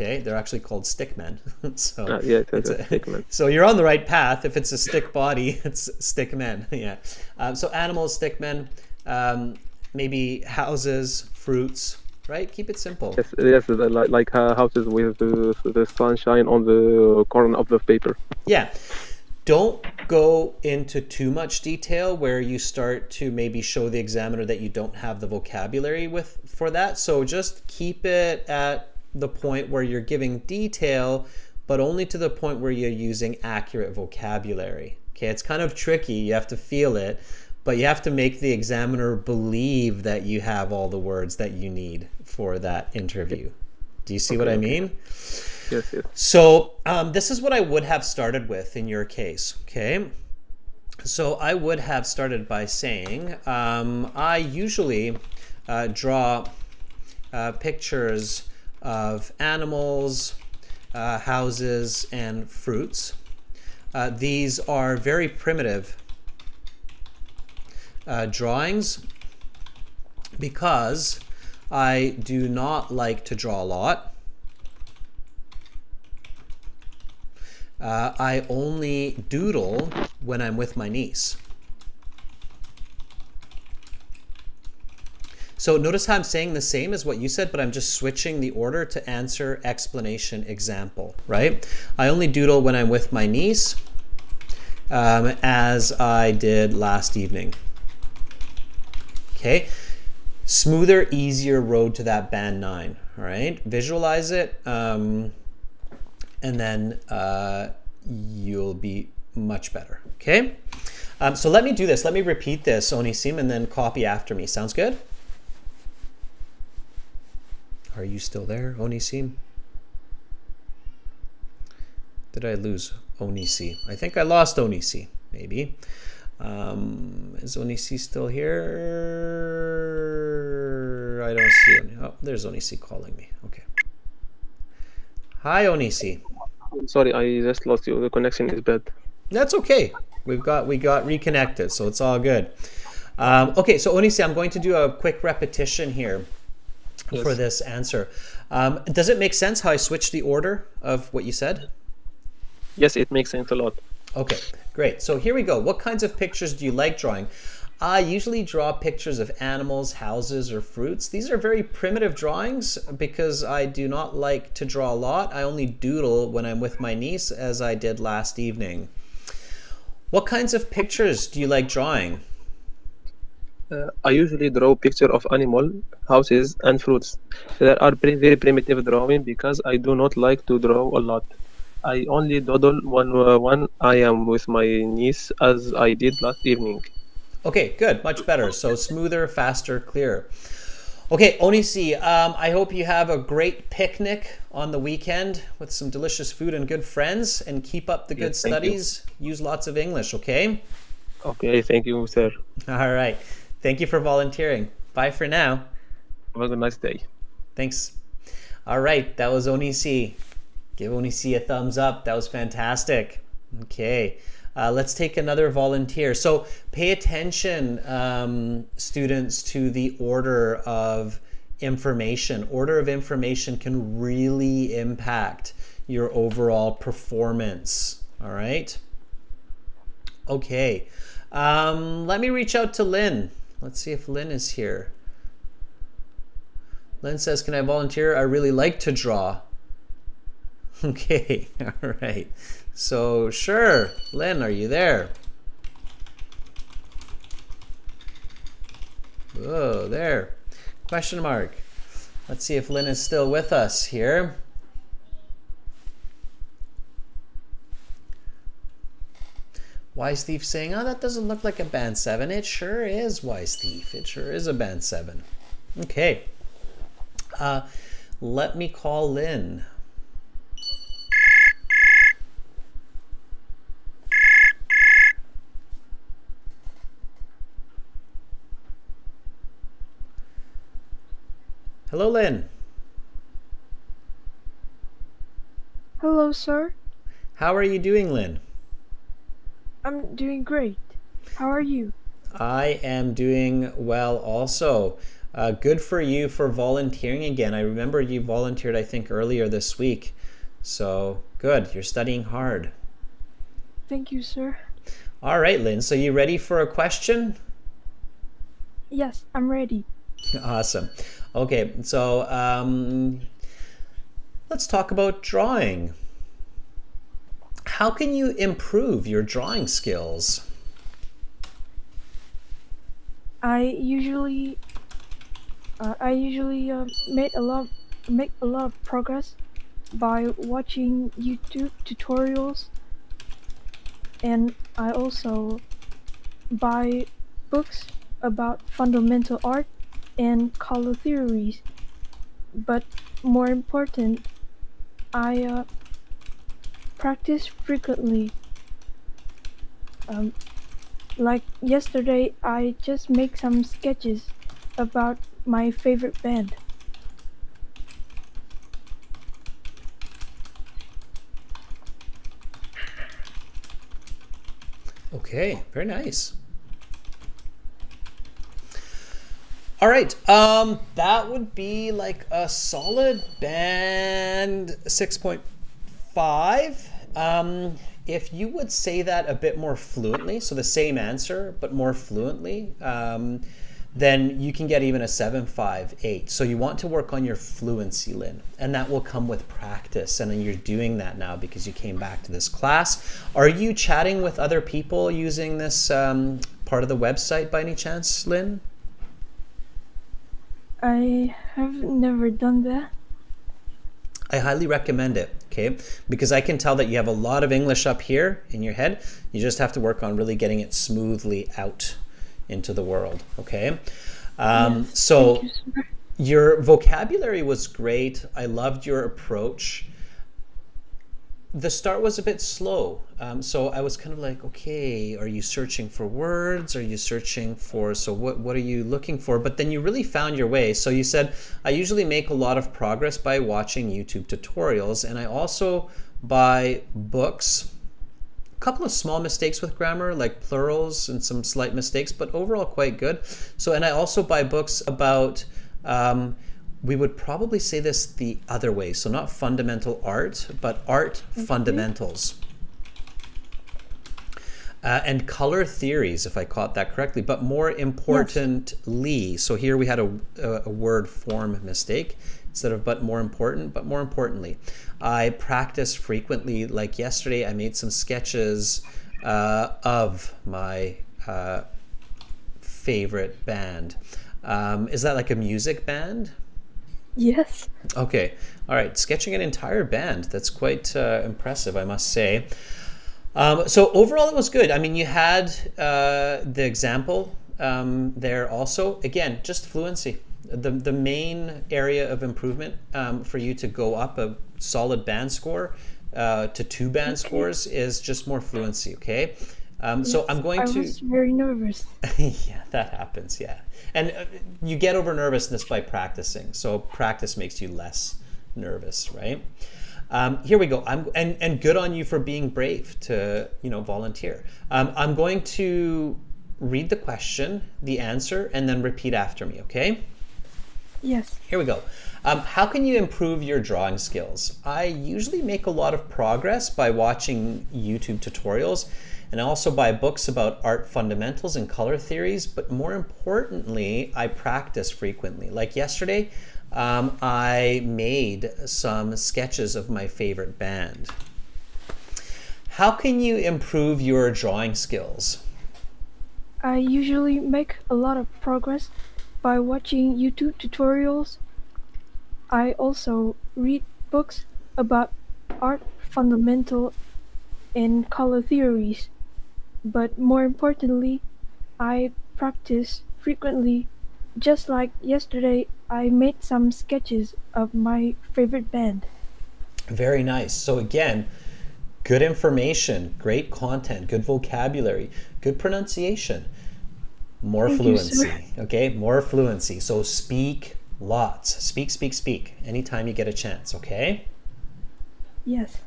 Okay, they're actually called stickmen. <laughs> so uh, yeah, it's a, stickmen. <laughs> So you're on the right path. If it's a stick body, <laughs> it's stickmen. yeah. Um, so animals, stickmen, um, maybe houses, fruits. Right. Keep it simple. Yes, yes, like, like uh, houses with the, the sunshine on the corner of the paper. Yeah don't go into too much detail where you start to maybe show the examiner that you don't have the vocabulary with for that so just keep it at the point where you're giving detail, but only to the point where you're using accurate vocabulary. Okay, it's kind of tricky. You have to feel it, but you have to make the examiner believe that you have all the words that you need for that interview. Do you see okay, what I mean? Yes, yes. So um, this is what I would have started with in your case. Okay. So I would have started by saying um, I usually uh, draw uh, pictures of animals, uh, houses, and fruits. Uh, these are very primitive uh, drawings because I do not like to draw a lot. Uh, I only doodle when I'm with my niece. So notice how I'm saying the same as what you said, but I'm just switching the order to answer, explanation, example, right? I only doodle when I'm with my niece, um, as I did last evening. Okay, smoother, easier road to that band nine, all right? Visualize it, um, and then uh, you'll be much better, okay? Um, so let me do this. Let me repeat this, Onisim, and then copy after me. Sounds good? Are you still there, Onisim? Did I lose Onisi? I think I lost Onisi, maybe. Um, is Onisi still here? I don't see any. Oh, there's Onisi calling me. Okay. Hi, Onisi. Sorry, I just lost you. The connection is bad. That's okay. We've got we got reconnected, so it's all good. Um, okay, so Onisi, I'm going to do a quick repetition here yes. for this answer. Um, does it make sense how I switched the order of what you said? Yes, it makes sense a lot. Okay, great. So here we go. What kinds of pictures do you like drawing? I usually draw pictures of animals, houses, or fruits. These are very primitive drawings because I do not like to draw a lot. I only doodle when I'm with my niece as I did last evening. What kinds of pictures do you like drawing? Uh, I usually draw picture of animal, houses, and fruits. There are very primitive drawing because I do not like to draw a lot. I only doodle when, uh, when I am with my niece as I did last evening. Okay, good, much better. So smoother, faster, clearer. Okay, Onisi, um, I hope you have a great picnic on the weekend with some delicious food and good friends and keep up the good yes, studies. You. Use lots of English, okay? Okay, thank you, sir. <laughs> All right. Thank you for volunteering. Bye for now. Have a nice day. Thanks. All right, that was Onisi. Give Onisi a thumbs up. That was fantastic. Okay. Uh, let's take another volunteer. So pay attention, um, students, to the order of information. Order of information can really impact your overall performance. All right. Okay. Um, let me reach out to Lynn. Let's see if Lynn is here. Lynn says, Can I volunteer? I really like to draw. <laughs> Okay, <laughs> all right. So, sure. Lynn, are you there? Oh, there. Question mark. Let's see if Lynn is still with us here. Wise Thief saying, oh, that doesn't look like a band 7. It sure is, Wise Thief. It sure is a band 7. Okay. Uh, let me call Lynn. Hello, Lynn. Hello, sir. How are you doing, Lynn? I'm doing great. How are you? I am doing well also. Uh, good for you for volunteering again. I remember you volunteered, I think, earlier this week. So good. You're studying hard. Thank you, sir. All right, Lynn. So you ready for a question? Yes, I'm ready. Awesome. Okay, so um, let's talk about drawing. How can you improve your drawing skills? I usually uh, I usually uh, make a lot make a lot of progress by watching YouTube tutorials and I also buy books about fundamental art and color theories but more important I uh, practice frequently. Um, like yesterday, I just make some sketches about my favorite band. Okay, very nice. All right, um, that would be like a solid band 6.5 five. Um, if you would say that a bit more fluently, so the same answer but more fluently, um, then you can get even a seven, five, eight. So you want to work on your fluency, Lynn, and that will come with practice. And you're doing that now because you came back to this class. Are you chatting with other people using this um, part of the website by any chance, Lynn? I have never done that. I highly recommend it, okay? Because I can tell that you have a lot of English up here in your head. You just have to work on really getting it smoothly out into the world, okay? Um, so you, your vocabulary was great. I loved your approach the start was a bit slow. Um, so I was kind of like, okay, are you searching for words? Are you searching for, so what, what are you looking for? But then you really found your way. So you said, I usually make a lot of progress by watching YouTube tutorials. And I also buy books, a couple of small mistakes with grammar, like plurals and some slight mistakes, but overall quite good. So, and I also buy books about, um, we would probably say this the other way. So not fundamental art, but art okay. fundamentals. Uh, and color theories, if I caught that correctly, but more importantly, yes. so here we had a, a, word form mistake instead of but more important, but more importantly, I practice frequently. Like yesterday, I made some sketches uh, of my uh, favorite band. Um, is that like a music band? Yes. Okay. All right. Sketching an entire band. That's quite uh, impressive, I must say. Um, so overall, it was good. I mean, you had uh, the example um, there also. Again, just fluency. The, the main area of improvement um, for you to go up a solid band score uh, to two band scores is just more fluency, okay? Um, yes, so I'm going to. I was very nervous. <laughs> yeah, that happens. Yeah, and uh, you get over nervousness by practicing. So practice makes you less nervous, right? Um, here we go. I'm and and good on you for being brave to you know volunteer. Um, I'm going to read the question, the answer, and then repeat after me. Okay? Yes. Here we go. Um, how can you improve your drawing skills? I usually make a lot of progress by watching YouTube tutorials and I also buy books about art fundamentals and color theories. But more importantly, I practice frequently. Like yesterday, um, I made some sketches of my favorite band. How can you improve your drawing skills? I usually make a lot of progress by watching YouTube tutorials. I also read books about art fundamental and color theories. But more importantly, I practice frequently. Just like yesterday, I made some sketches of my favorite band. Very nice. So again, good information, great content, good vocabulary, good pronunciation, more Thank fluency. You, okay, more fluency. So speak lots. Speak, speak, speak anytime you get a chance, okay? Yes.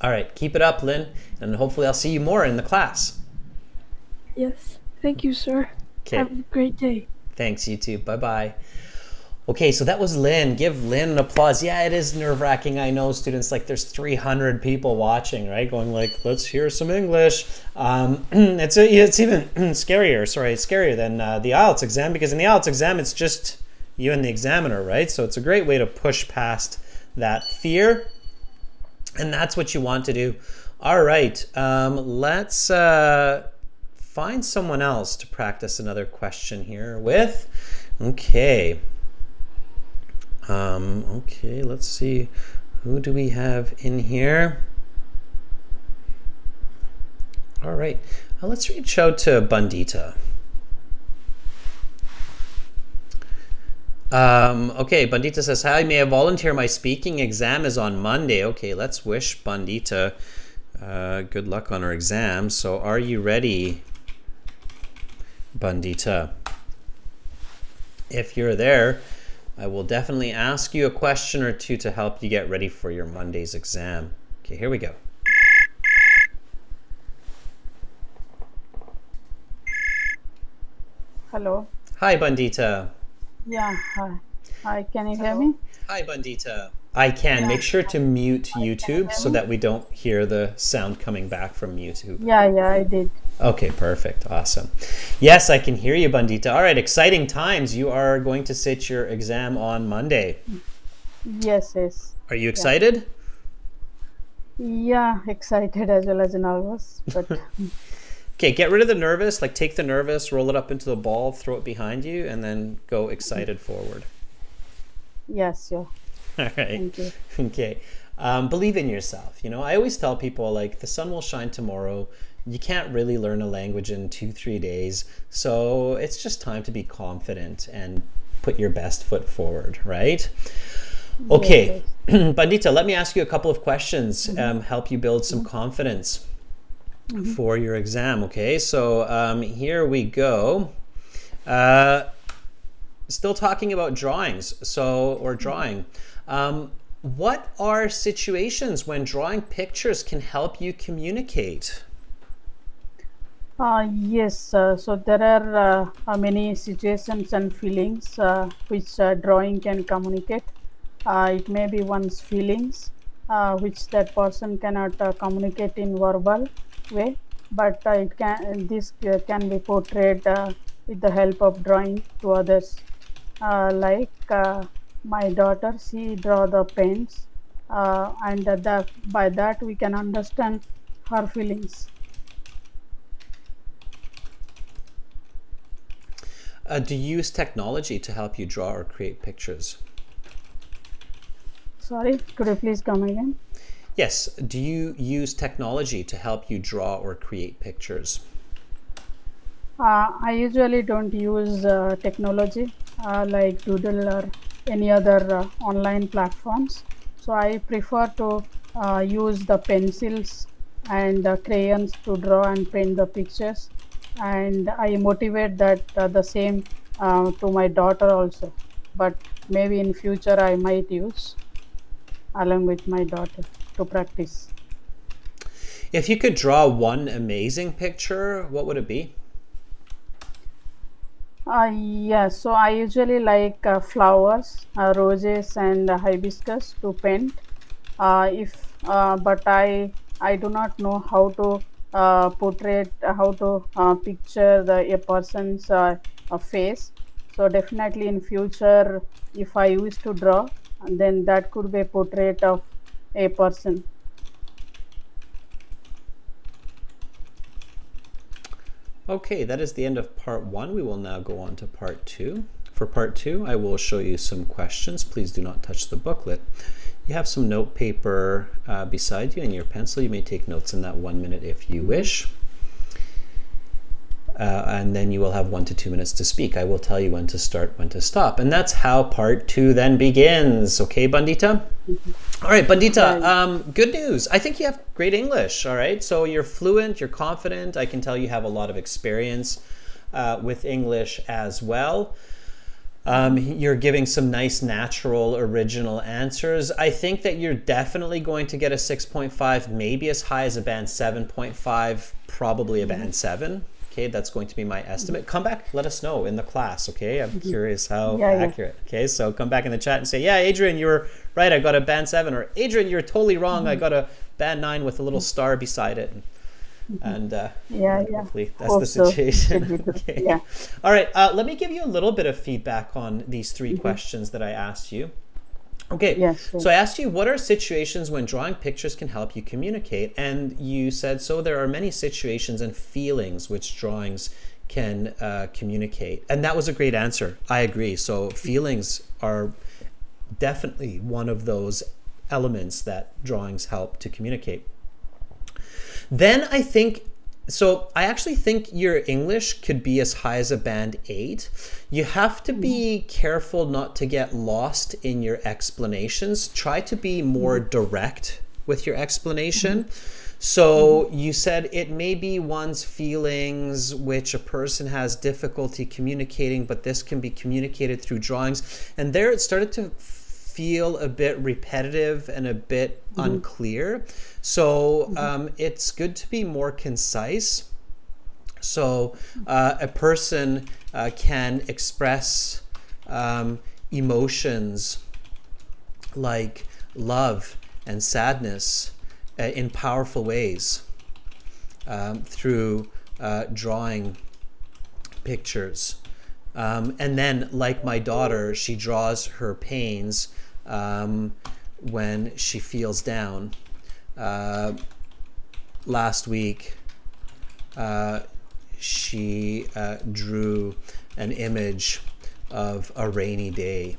All right, keep it up, Lynn, and hopefully I'll see you more in the class. Yes. Thank you, sir. Okay. Have a great day. Thanks, you too. Bye bye. Okay, so that was Lynn. Give Lynn an applause. Yeah, it is nerve wracking. I know students like there's 300 people watching, right? Going like, let's hear some English. Um, <clears throat> it's a, it's even <clears throat> scarier. Sorry, it's scarier than uh, the IELTS exam because in the IELTS exam it's just you and the examiner, right? So it's a great way to push past that fear, and that's what you want to do. All right, um, let's uh, find someone else to practice another question here with. Okay. Um, okay, let's see. Who do we have in here? All right, uh, let's reach out to Bandita. Um, okay, Bandita says, Hi, may I volunteer? My speaking exam is on Monday. Okay, let's wish Bandita uh, good luck on her exam. So, are you ready, Bandita? If you're there, I will definitely ask you a question or two to help you get ready for your Monday's exam. Okay, here we go. Hello. Hi, Bandita. Yeah, hi. Hi, can you hear me? Hi, Bandita. I can. Yeah. Make sure to mute YouTube so that we don't hear the sound coming back from YouTube. Yeah, yeah, I did. Okay, perfect. Awesome. Yes, I can hear you, Bandita. All right, exciting times. You are going to sit your exam on Monday. Yes, yes. Are you excited? Yeah, excited as well as nervous. But <laughs> <laughs> okay, get rid of the nervous. Like take the nervous, roll it up into the ball, throw it behind you, and then go excited forward. Yes, yeah. <laughs> All right. Thank you. Okay. Um, believe in yourself. You know, I always tell people like the sun will shine tomorrow you can't really learn a language in two, three days. So it's just time to be confident and put your best foot forward, right? Okay, <clears throat> Bandita, let me ask you a couple of questions, mm-hmm. um, help you build some confidence mm-hmm. for your exam. Okay, so um, here we go. Uh, still talking about drawings, so or drawing. Um, what are situations when drawing pictures can help you communicate? Uh, yes, uh, so there are uh, uh many situations and feelings uh, which uh, drawing can communicate. it may be one's feelings, which that person cannot communicate in verbal way, but it can this can be portrayed with the help of drawing to others. like my daughter, she draw the paints, and that by that we can understand her feelings. Uh, do you use technology to help you draw or create pictures? Sorry, could you please come again? Yes. Do you use technology to help you draw or create pictures? Uh, I usually don't use uh, technology uh, like Doodle or any other uh, online platforms. So I prefer to uh, use the pencils and crayons to draw and paint the pictures and I motivate that uh, the same to my daughter also. But maybe in future I might use along with my daughter to practice. If you could draw one amazing picture, what would it be? Uh, yeah, so I usually like uh, flowers, uh, roses, and hibiscus to paint. Uh, if uh, but I I do not know how to uh, portrait uh, how to picture the a person's face so definitely in future if i used to draw then that could be a portrait of a person okay that is the end of part one we will now go on to part two for part two i will show you some questions please do not touch the booklet you have some note paper uh, beside you and your pencil. You may take notes in that one minute if you wish. Uh, and then you will have one to two minutes to speak. I will tell you when to start, when to stop. And that's how part two then begins. Okay, Bandita? All right, Bandita, um, good news. I think you have great English, all right? So you're fluent, you're confident. I can tell you have a lot of experience uh, with English as well. Um, you're giving some nice, natural, original answers. I think that you're definitely going to get a 6.5, maybe as high as a band 7.5, probably a band mm-hmm. 7. Okay, that's going to be my estimate. Come back, let us know in the class, okay? I'm mm-hmm. curious how yeah, accurate. Yeah. Okay, so come back in the chat and say, yeah, Adrian, you were right, I got a band 7. Or Adrian, you're totally wrong, I mm-hmm. got a band 9 with a little star beside it. Mm-hmm. and uh, yeah, yeah, hopefully that's also, the situation. <laughs> okay. Yeah. All right. Uh, let me give you a little bit of feedback on these 3 mm-hmm. questions that I asked you. Okay. Yes. So I asked you, what are situations when drawing pictures can help you communicate? And you said, so there are many situations and feelings which drawings can uh, communicate. And that was a great answer. I agree. So feelings are definitely one of those elements that drawings help to communicate. Then I think so I actually think your English could be as high as a band 8. You have to be careful not to get lost in your explanations. Try to be more mm-hmm. direct with your explanation. Mm-hmm. So mm-hmm. you said it may be one's feelings which a person has difficulty communicating, but this can be communicated through drawings. And there it started to feel a bit repetitive and a bit mm-hmm. unclear. So mm-hmm. um, it's good to be more concise. So uh, a person uh, can express um, emotions like love and sadness uh, in powerful ways um, through uh, drawing pictures. Um, and then, like my daughter, she draws her pains um, when she feels down. Uh, last week, uh, she uh, drew an image of a rainy day.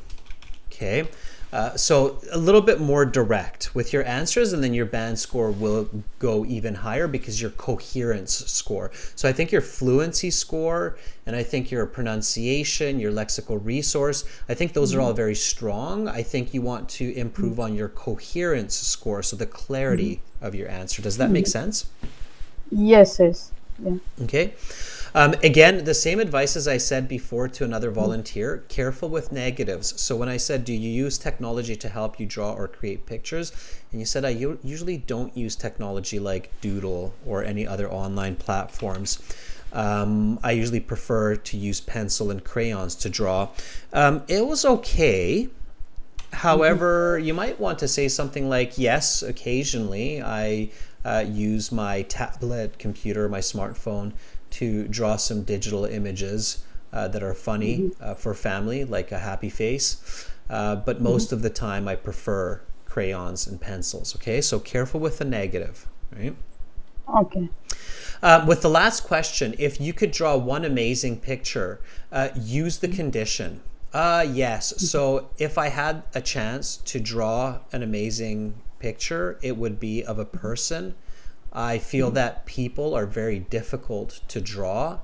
Okay. Uh, so a little bit more direct with your answers and then your band score will go even higher because your coherence score. So I think your fluency score and I think your pronunciation, your lexical resource, I think those are all mm-hmm. very strong. I think you want to improve mm-hmm. on your coherence score, so the clarity mm-hmm. of your answer. Does that make sense? Yes, yes. Yeah. Okay. Um, again, the same advice as I said before to another volunteer careful with negatives. So, when I said, Do you use technology to help you draw or create pictures? And you said, I usually don't use technology like Doodle or any other online platforms. Um, I usually prefer to use pencil and crayons to draw. Um, it was okay. However, mm-hmm. you might want to say something like, Yes, occasionally I uh, use my tablet computer, my smartphone to draw some digital images uh, that are funny mm-hmm. uh, for family, like a happy face. Uh, but mm-hmm. most mm-hmm. of the time, I prefer crayons and pencils. Okay, so careful with the negative, right? Okay. Uh, with the last question, if you could draw one amazing picture, uh, use the condition. Uh, yes. Mm-hmm. So if I had a chance to draw an amazing picture, it would be of a person I feel mm-hmm. that people are very difficult to draw.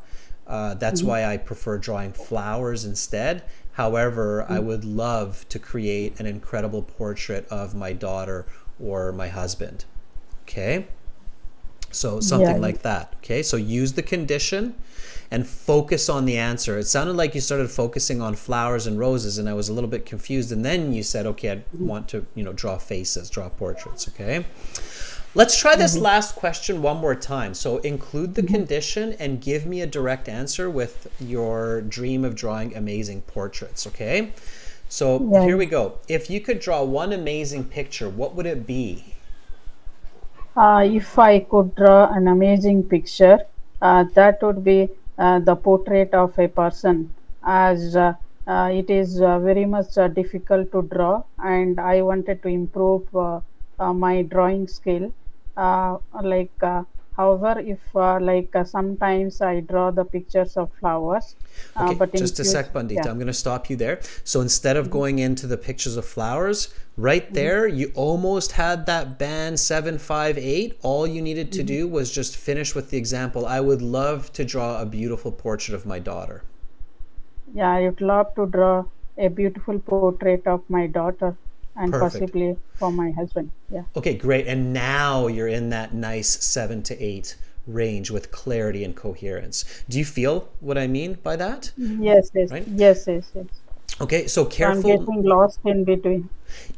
Uh, that's mm-hmm. why I prefer drawing flowers instead. However, mm-hmm. I would love to create an incredible portrait of my daughter or my husband. Okay? So something yeah. like that. Okay? So use the condition and focus on the answer. It sounded like you started focusing on flowers and roses and I was a little bit confused and then you said, "Okay, I mm-hmm. want to, you know, draw faces, draw portraits." Okay? Let's try this mm-hmm. last question one more time. So include the mm-hmm. condition and give me a direct answer with your dream of drawing amazing portraits, okay? So yeah. here we go. If you could draw one amazing picture, what would it be? Uh, if I could draw an amazing picture, uh, that would be uh, the portrait of a person, as uh, uh, it is uh, very much difficult to draw, and I wanted to improve my drawing skill uh, like uh, however if uh, like sometimes i draw the pictures of flowers okay, but just a sec bandita yeah. i'm going to stop you there so instead of mm-hmm. going into the pictures of flowers right mm-hmm. there mm-hmm. you almost had that band 758 all you needed to mm-hmm. do was just finish with the example i would love to draw a beautiful portrait of my daughter yeah i would love to draw a beautiful portrait of my daughter and Perfect. possibly for my husband. Yeah. Okay, great. And now you're in that nice seven to eight range with clarity and coherence. Do you feel what I mean by that? Yes, yes, right? yes, yes, yes. Okay, so careful. I'm getting lost in between.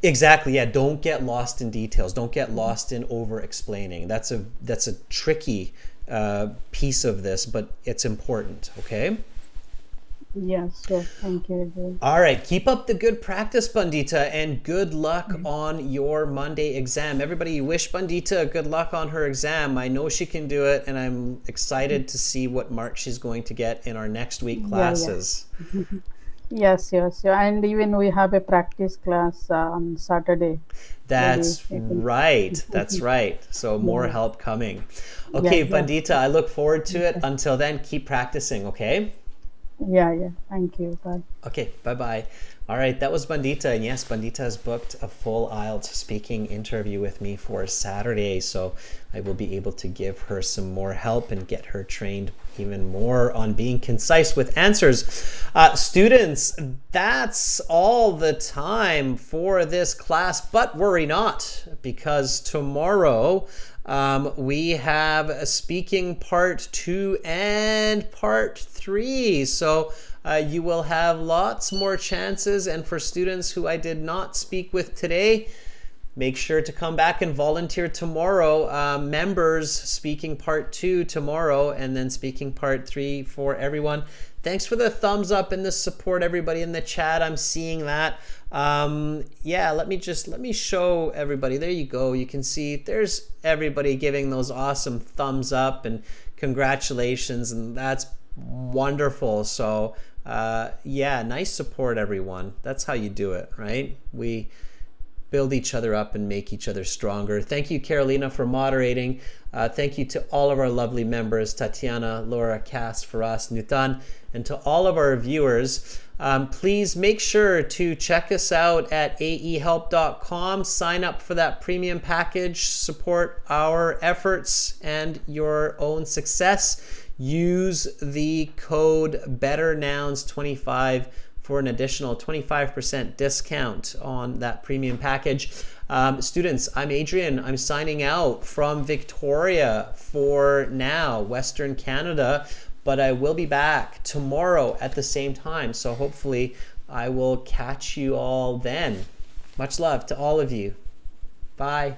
Exactly. Yeah. Don't get lost in details. Don't get lost in over explaining. That's a that's a tricky uh, piece of this, but it's important. Okay. Yes, thank you. All right, keep up the good practice, Bandita, and good luck mm-hmm. on your Monday exam. Everybody, wish Bandita good luck on her exam. I know she can do it, and I'm excited to see what mark she's going to get in our next week classes. Yeah, yeah. <laughs> yes, yes, yeah. and even we have a practice class uh, on Saturday. That's right. That's <laughs> right. So more help coming. Okay, Bandita, I look forward to it. Until then, keep practicing, okay? Yeah, yeah. Thank you. Bye. Okay, bye bye. All right, that was Bandita. And yes, Bandita has booked a full IELTS speaking interview with me for Saturday. So I will be able to give her some more help and get her trained even more on being concise with answers. Uh, students, that's all the time for this class, but worry not, because tomorrow um, we have a speaking part two and part three. So uh, you will have lots more chances. And for students who I did not speak with today, make sure to come back and volunteer tomorrow. Uh, members speaking part two tomorrow, and then speaking part three for everyone. Thanks for the thumbs up and the support, everybody in the chat. I'm seeing that. Um, yeah, let me just let me show everybody. There you go. You can see there's everybody giving those awesome thumbs up and congratulations, and that's wonderful. So uh, yeah, nice support, everyone. That's how you do it, right? We build each other up and make each other stronger. Thank you, Carolina, for moderating. Uh, thank you to all of our lovely members, Tatiana, Laura, Cass, Faras, Nutan, and to all of our viewers. Um, please make sure to check us out at aehelp.com. Sign up for that premium package, support our efforts and your own success. Use the code BetterNouns25 for an additional 25% discount on that premium package. Um, students, I'm Adrian. I'm signing out from Victoria for now, Western Canada, but I will be back tomorrow at the same time. So hopefully, I will catch you all then. Much love to all of you. Bye.